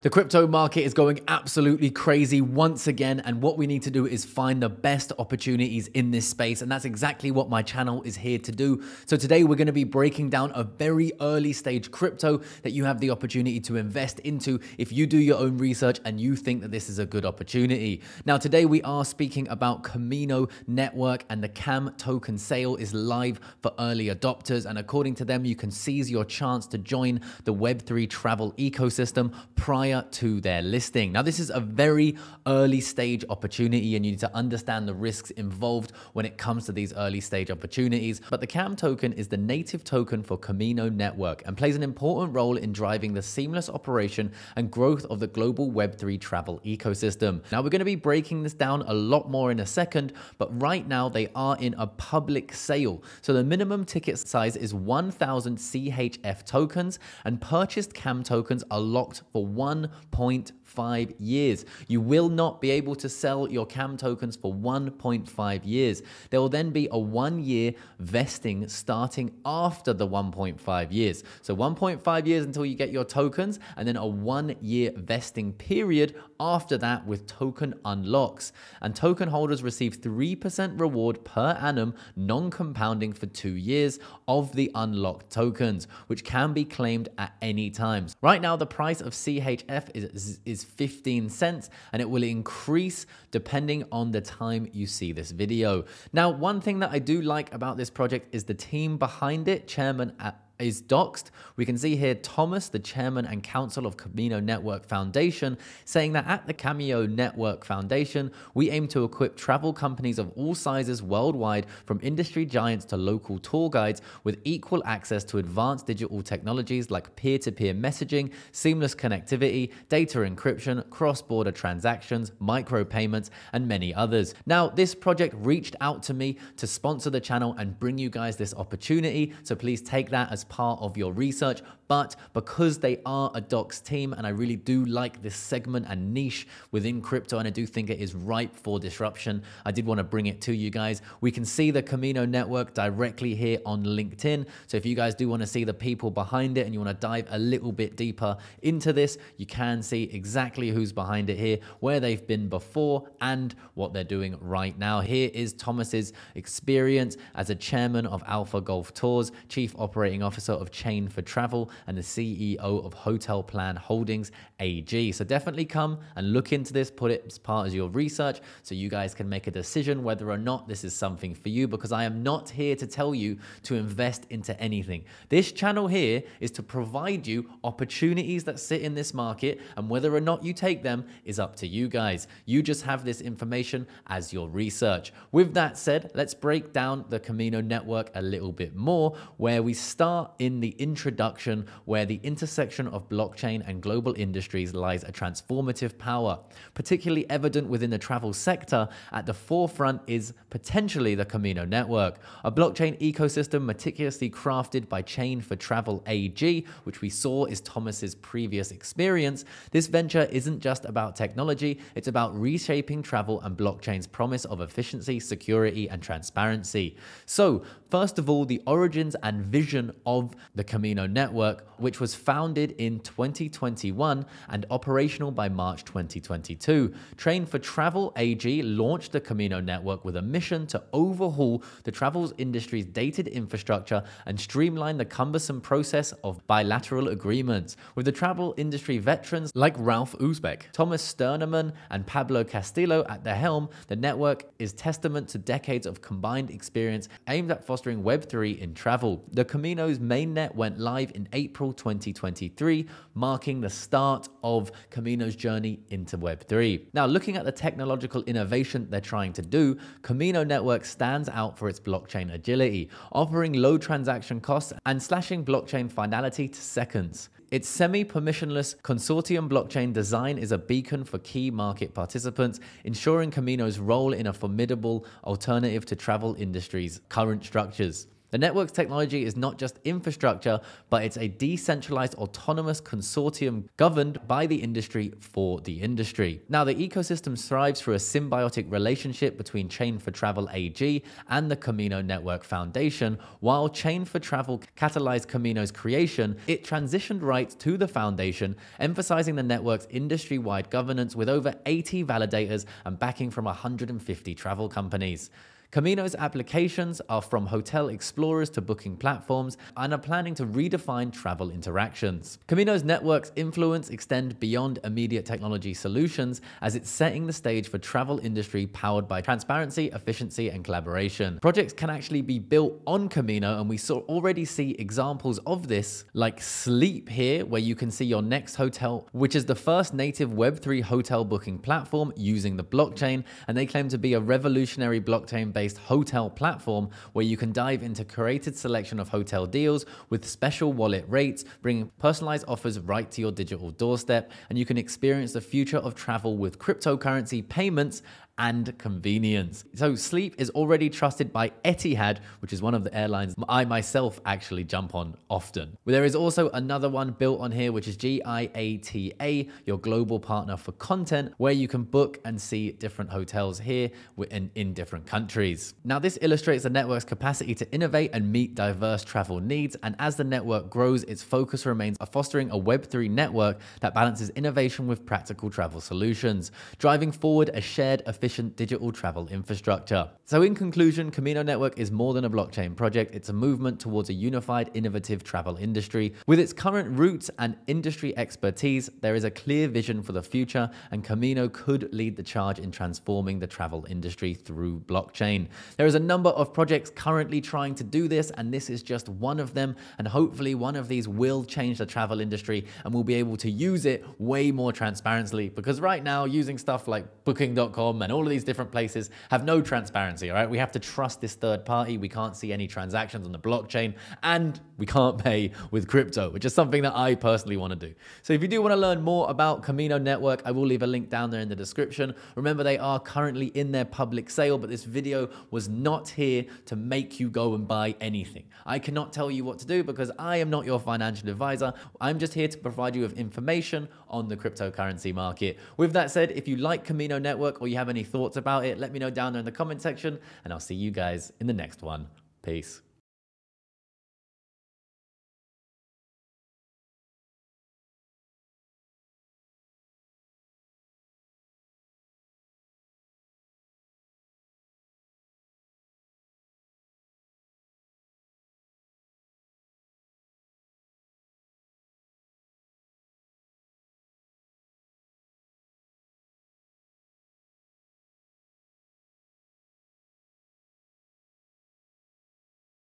The crypto market is going absolutely crazy once again, and what we need to do is find the best opportunities in this space, and that's exactly what my channel is here to do. So, today we're going to be breaking down a very early stage crypto that you have the opportunity to invest into if you do your own research and you think that this is a good opportunity. Now, today we are speaking about Camino Network, and the CAM token sale is live for early adopters, and according to them, you can seize your chance to join the Web3 travel ecosystem prior prior to their listing. Now, this is a very early stage opportunity, and you need to understand the risks involved when it comes to these early stage opportunities. But the CAM token is the native token for Camino Network and plays an important role in driving the seamless operation and growth of the global Web3 travel ecosystem. Now, we're going to be breaking this down a lot more in a second, but right now they are in a public sale. So the minimum ticket size is 1000 CHF tokens, and purchased CAM tokens are locked for one 1.5 years. You will not be able to sell your CAM tokens for 1.5 years. There will then be a one year vesting starting after the 1.5 years. So 1.5 years until you get your tokens, and then a one year vesting period after that with token unlocks. And token holders receive 3% reward per annum, non compounding for two years of the unlocked tokens, which can be claimed at any time. Right now, the price of CHF F is, is 15 cents and it will increase depending on the time you see this video. Now, one thing that I do like about this project is the team behind it, Chairman at is doxed. We can see here Thomas, the chairman and council of Camino Network Foundation, saying that at the Camino Network Foundation, we aim to equip travel companies of all sizes worldwide, from industry giants to local tour guides, with equal access to advanced digital technologies like peer to peer messaging, seamless connectivity, data encryption, cross border transactions, micropayments, and many others. Now, this project reached out to me to sponsor the channel and bring you guys this opportunity, so please take that as part of your research, but because they are a docs team and I really do like this segment and niche within crypto and I do think it is ripe for disruption, I did want to bring it to you guys. We can see the Camino network directly here on LinkedIn. So if you guys do want to see the people behind it and you want to dive a little bit deeper into this, you can see exactly who's behind it here, where they've been before and what they're doing right now. Here is Thomas's experience as a chairman of Alpha Golf Tours, chief operating officer Officer of Chain for Travel and the CEO of Hotel Plan Holdings AG. So definitely come and look into this, put it as part of your research so you guys can make a decision whether or not this is something for you because I am not here to tell you to invest into anything. This channel here is to provide you opportunities that sit in this market and whether or not you take them is up to you guys. You just have this information as your research. With that said, let's break down the Camino network a little bit more where we start in the introduction where the intersection of blockchain and global industries lies a transformative power. Particularly evident within the travel sector, at the forefront is potentially the Camino network, a blockchain ecosystem meticulously crafted by Chain for Travel AG, which we saw is Thomas's previous experience. This venture isn't just about technology, it's about reshaping travel and blockchain's promise of efficiency, security, and transparency. So, first of all, the origins and vision of the Camino network, which was founded in 2021 and operational by March 2022. Chain for Travel AG launched the Camino network with a mission to overhaul the travel industry's dated infrastructure and streamline the cumbersome process of bilateral agreements. With the travel industry veterans like Ralf Usbeck, Thomas Sternemann, and Pablo Castillo at the helm, the network is testament to decades of combined experience aimed at fostering Web3 in travel. The Camino's mainnet went live in April 2023, marking the start of Camino's journey into Web3. Now, looking at the technological innovation they're trying to do, Camino Network stands out for its blockchain agility, offering low transaction costs and slashing blockchain finality to seconds. Its semi permissionless consortium blockchain design is a beacon for key market participants, ensuring Camino's role in a formidable alternative to travel industry's current structures. The network's technology is not just infrastructure, but it's a decentralized autonomous consortium governed by the industry for the industry. Now, the ecosystem thrives through a symbiotic relationship between Chain for Travel AG and the Camino Network Foundation. While Chain for Travel catalyzed Camino's creation, it transitioned rights to the foundation, emphasizing the network's industry wide governance with over 80 validators and backing from 150 travel companies. Camino's applications are from hotel explorers to booking platforms and are planning to redefine travel interactions. Camino's network's influence extend beyond immediate technology solutions as it's setting the stage for travel industry powered by transparency, efficiency, and collaboration. Projects can actually be built on Camino and we saw already see examples of this like Sleap here where you can see your next hotel, which is the first native Web3 hotel booking platform using the blockchain and they claim to be a revolutionary blockchain based hotel platform where you can dive into curated selection of hotel deals with special wallet rates, bringing personalized offers right to your digital doorstep, and you can experience the future of travel with cryptocurrency payments and convenience. So Sleap is already trusted by Etihad, which is one of the airlines I myself actually jump on often. There is also another one built on here, which is GIATA, your global partner for content, where you can book and see different hotels here in, in different countries. Now, this illustrates the network's capacity to innovate and meet diverse travel needs. And as the network grows, its focus remains on fostering a Web3 network that balances innovation with practical travel solutions, driving forward a shared, efficient efficient digital travel infrastructure. So, in conclusion, Camino Network is more than a blockchain project, it's a movement towards a unified, innovative travel industry. With its current roots and industry expertise, there is a clear vision for the future, and Camino could lead the charge in transforming the travel industry through blockchain. There is a number of projects currently trying to do this, and this is just one of them. And hopefully, one of these will change the travel industry and we'll be able to use it way more transparently. Because right now, using stuff like booking.com and all of these different places have no transparency, all right? We have to trust this third party. We can't see any transactions on the blockchain and we can't pay with crypto, which is something that I personally want to do. So if you do want to learn more about Camino Network, I will leave a link down there in the description. Remember, they are currently in their public sale, but this video was not here to make you go and buy anything. I cannot tell you what to do because I am not your financial advisor. I'm just here to provide you with information on the cryptocurrency market. With that said, if you like Camino Network or you have any thoughts about it, let me know down there in the comment section, and I'll see you guys in the next one. Peace.